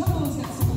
Jones got some